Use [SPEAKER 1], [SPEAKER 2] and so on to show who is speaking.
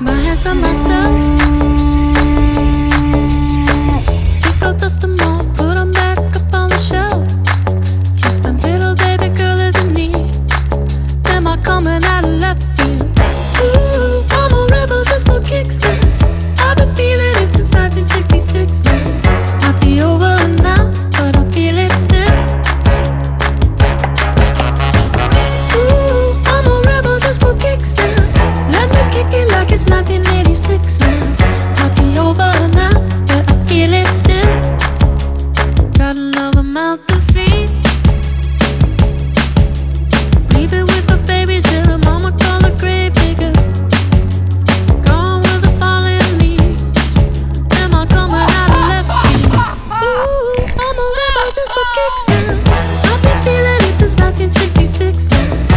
[SPEAKER 1] my hands on myself. now. I've been feeling it since 1966 now.